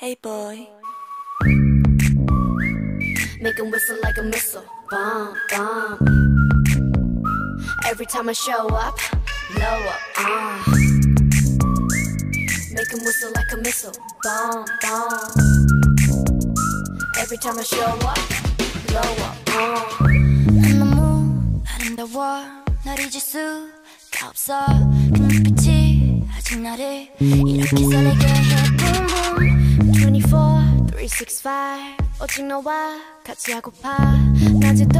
Hey boy. Make him whistle like a missile. Bomb, bomb. Every time I show up, blow up. Uh. Make him whistle like a missile. Bomb, bomb. Every time I show up, blow up. Uh. 너무 아름다워 널 잊을 수가 없어 그 눈빛이 아직 나를 이렇게 설레게 365 오직 너와 같이 하고파? 낮에도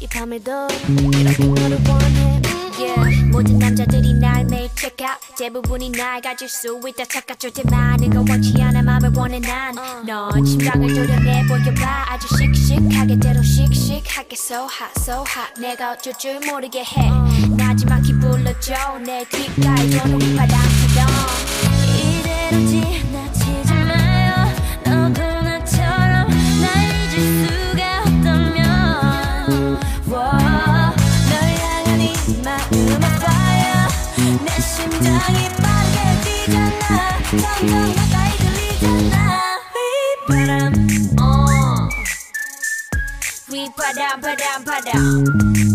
이 밤에도 이렇게 너를 원해. Yeah. 모든 남자들이 날 매일 check out. 대부분이 날 가질 수 있다 착각할 때만 내가 원치 않아. 맘을 원해 난넌 심장을 도려내 보여봐. 아주 씩씩하게 대로 씩씩하게 so hot so hot. 내가 어쩔 줄 모르게 해. 나지막히 불러줘. 내 귓가에 도는 바람처럼. 이대로 지나치지 뛰잖아 점점 가까이 들리잖아 휘바람 어. 휘바람 바람 바람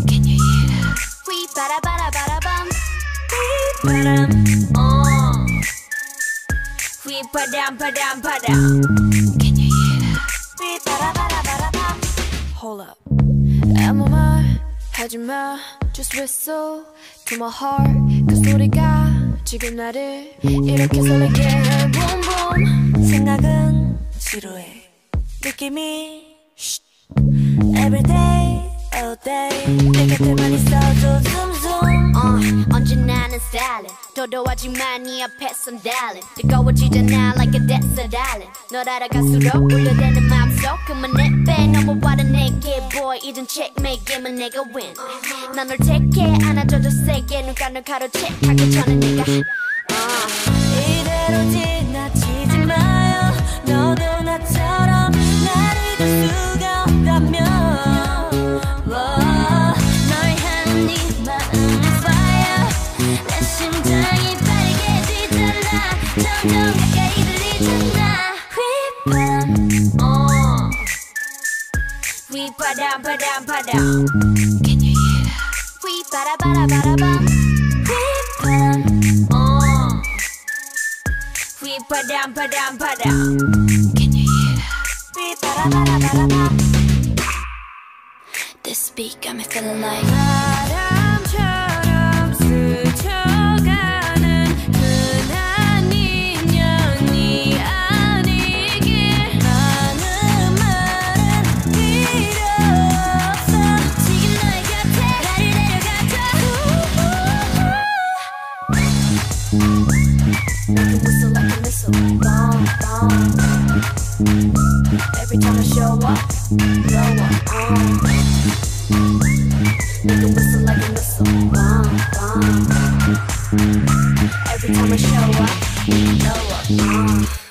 Can you hear 휘바라바라바라밤 휘바람 어. 휘바람 바람 바람 Can you hear 휘바라바라바라밤 Hold up. 아무 말 하지마 Just whistle to my heart 그 소리가 지금 나를 이렇게 설레게 해 Boom boom 생각은 지루해. 느낌이 Every day, all day. 내 곁에만 있어도 zoom zoom. 어, 언제나 는 stylin 도도하지만 네 앞에선 darling 뜨거워지잖아 like a desert island 널 알아갈수록 울려대는 맘속. 그만해 빼 넘어와라 내게 boy. 이젠 checkmate 게임은 내가 win. 난널 택해 안아줘도 세게. 누가 널 가로채 하기 전에 내가 어. 이대로 지나치지 마요. 너도 나처럼 날 잊을 수가 없다면. 널 향한 점점 가까이 들 We ba dam ba dam ba dam. Can you hear that? We ba da ba da ba da bum. We ba. Oh. We ba dam ba dam ba dam. Can you hear that? We ba da ba da ba da bum. This beat got me feeling like. Ba-da. Every time I show up Blow up, uh Make like a missile. Bomb, Every time I show up Blow up, uh